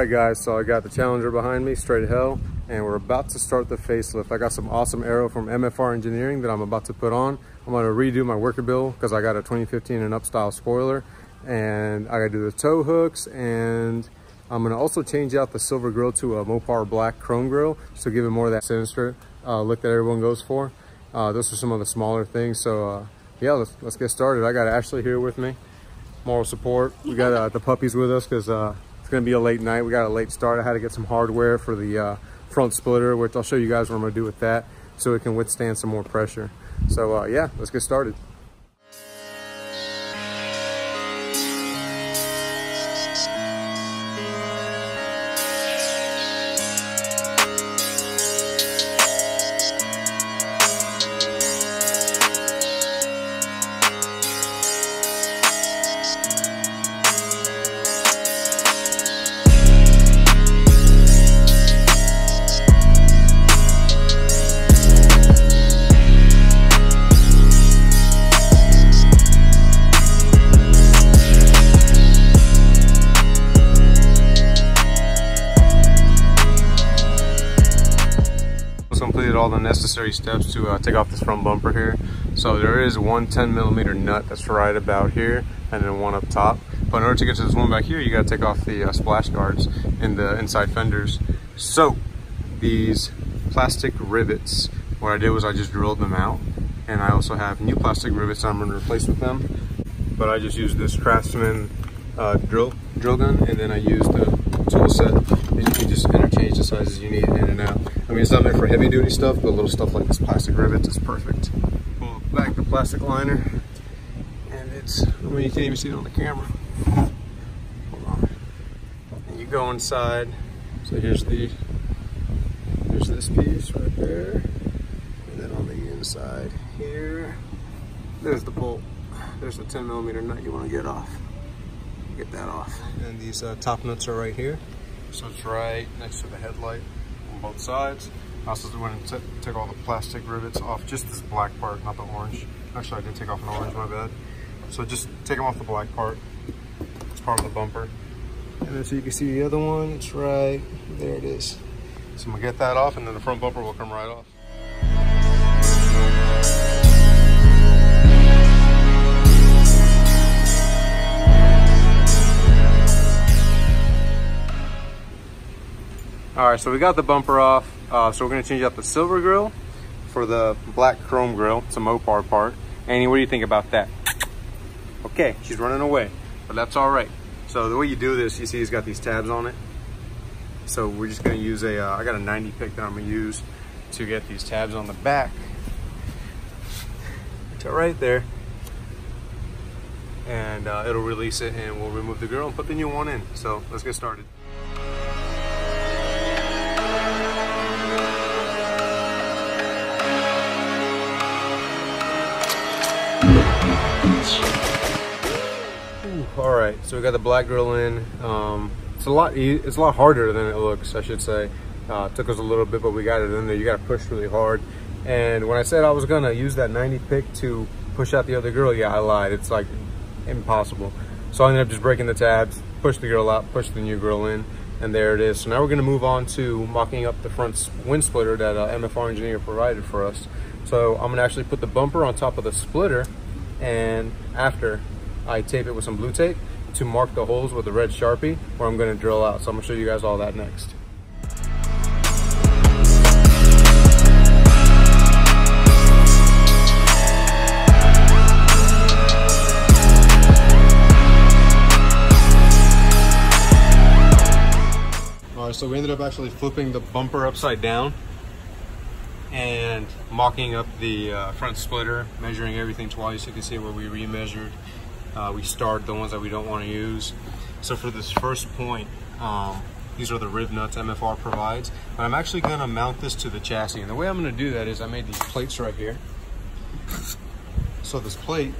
Right, guys, so I got the Challenger behind me, straight hell, and we're about to start the facelift. I got some awesome aero from MFR Engineering that I'm about to put on. I'm gonna redo my worker bill because I got a 2015 and up style spoiler, and I gotta do the tow hooks, and I'm gonna also change out the silver grill to a Mopar black chrome grill, so give it more of that sinister uh, look that everyone goes for. Uh, those are some of the smaller things, so uh, yeah, let's, let's get started. I got Ashley here with me, moral support. We got uh, the puppies with us because uh, gonna be a late night. We got a late start. I had to get some hardware for the uh, front splitter, which I'll show you guys what I'm gonna do with that so it can withstand some more pressure. So uh, yeah, let's get started. The necessary steps to uh, take off this front bumper here. So there is one 10 millimeter nut that's right about here and then one up top. But in order to get to this one back here, you gotta take off the uh, splash guards in the inside fenders. So these plastic rivets, what I did was I just drilled them out and I also have new plastic rivets I'm gonna replace with them. But I just used this Craftsman uh, drill drill gun and then I used the tool set. You can just interchange the sizes you need in and out. I mean, it's not meant for heavy duty stuff, but little stuff like this plastic rivets is perfect. Pull back the plastic liner, and it's, I mean, you can't even see it on the camera. Hold on. And you go inside. So here's the, here's this piece right there. And then on the inside here, there's the bolt. There's the 10 millimeter nut you want to get off. Get that off. And these uh, top nuts are right here. So it's right next to the headlight on both sides. I also went and took all the plastic rivets off, just this black part, not the orange. Actually, I did take off an orange, my bad. So just take them off the black part. It's part of the bumper. And then so you can see the other one, it's right, there it is. So I'm gonna get that off and then the front bumper will come right off. All right, so we got the bumper off. Uh, so we're gonna change out the silver grill for the black chrome grill. It's a Mopar part. Annie, what do you think about that? Okay, she's running away, but that's all right. So the way you do this, you see he's got these tabs on it. So we're just gonna use a. Uh, I got a 90 pick that I'm gonna use to get these tabs on the back. To right there. And uh, it'll release it and we'll remove the grill and put the new one in. So let's get started. All right so we got the black grill in. Um, it's a lot it's a lot harder than it looks i should say. Uh, took us a little bit but we got it in there. You got to push really hard. And when i said i was gonna use that 90 pick to push out the other grill yeah i lied. It's like impossible. So i ended up just breaking the tabs push the grill out push the new grill in and there it is. So now we're to move on to mocking up the front wind splitter that uh, mfr engineer provided for us. So i'm to actually put the bumper on top of the splitter and after I tape it with some blue tape to mark the holes with a red Sharpie where I'm gonna drill out. So I'm gonna show you guys all that next. So we ended up actually flipping the bumper upside down and mocking up the uh, front splitter, measuring everything twice. So you can see where we remeasured uh, we starred the ones that we don't want to use. So for this first point, um, these are the rivnuts MFR provides. But I'm actually gonna mount this to the chassis. And the way I'm gonna do that is I made these plates right here. So this plate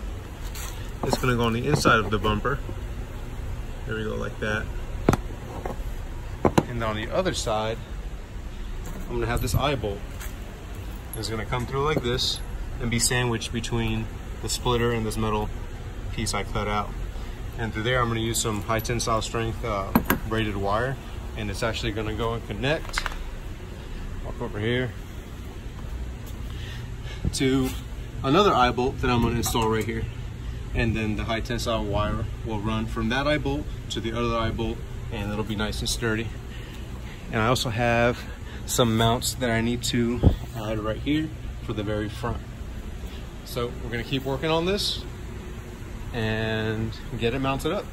is gonna go on the inside of the bumper. There we go, like that. And on the other side, I'm gonna have this eye bolt. It's gonna come through like this and be sandwiched between the splitter and this metal piece I cut out. And through there, I'm gonna use some high tensile strength uh, braided wire. And it's actually gonna go and connect, walk over here, to another eye bolt that I'm gonna install right here. And then the high tensile wire will run from that eye bolt to the other eye bolt and it'll be nice and sturdy. And I also have some mounts that I need to add right here for the very front. So we're gonna keep working on this and get it mounted up.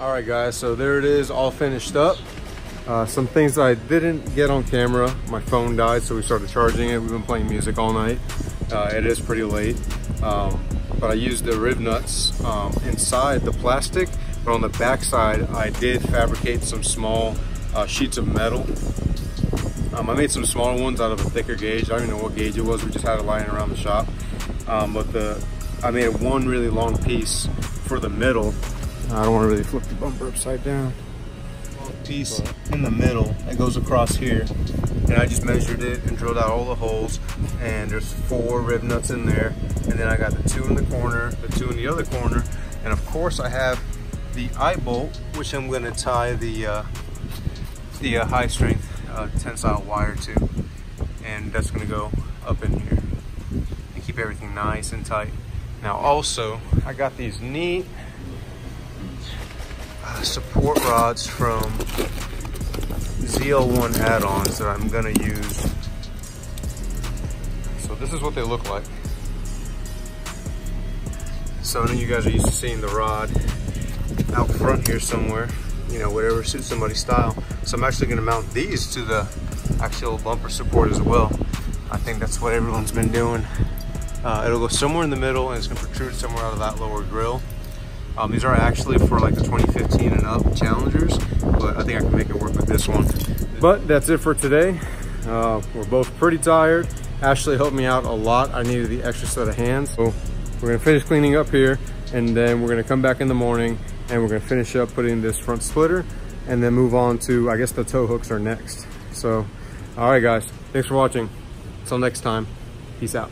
All right, guys, so there it is, all finished up. Uh, some things I didn't get on camera. My phone died, so we started charging it. We've been playing music all night. Uh, it is pretty late, um, but I used the rivnuts um, inside the plastic, but on the back side, I did fabricate some small uh, sheets of metal. Um, I made some smaller ones out of a thicker gauge. I don't even know what gauge it was. We just had it lying around the shop. Um, but the I made one really long piece for the middle I don't want to really flip the bumper upside down. Piece in the middle that goes across here. And I just measured it and drilled out all the holes. And there's four rivnuts in there. And then I got the two in the corner, the two in the other corner. And of course I have the eye bolt, which I'm going to tie the, uh, the uh, high strength uh, tensile wire to. And that's going to go up in here and keep everything nice and tight. Now also, I got these neat support rods from ZL1 add-ons that I'm gonna use. So this is what they look like. So I know you guys are used to seeing the rod out front here somewhere, you know, whatever suits somebody's style. So I'm actually gonna mount these to the actual bumper support as well. I think that's what everyone's been doing. Uh, it'll go somewhere in the middle and it's gonna protrude somewhere out of that lower grill. Um, these are actually for like the 2015 and up Challengers, but I think I can make it work with this one. But that's it for today. Uh, we're both pretty tired. Ashley helped me out a lot. I needed the extra set of hands. So we're gonna finish cleaning up here and then we're gonna come back in the morning and we're gonna finish up putting this front splitter and then move on to, I guess the tow hooks are next. So, all right guys, thanks for watching. Until next time, peace out.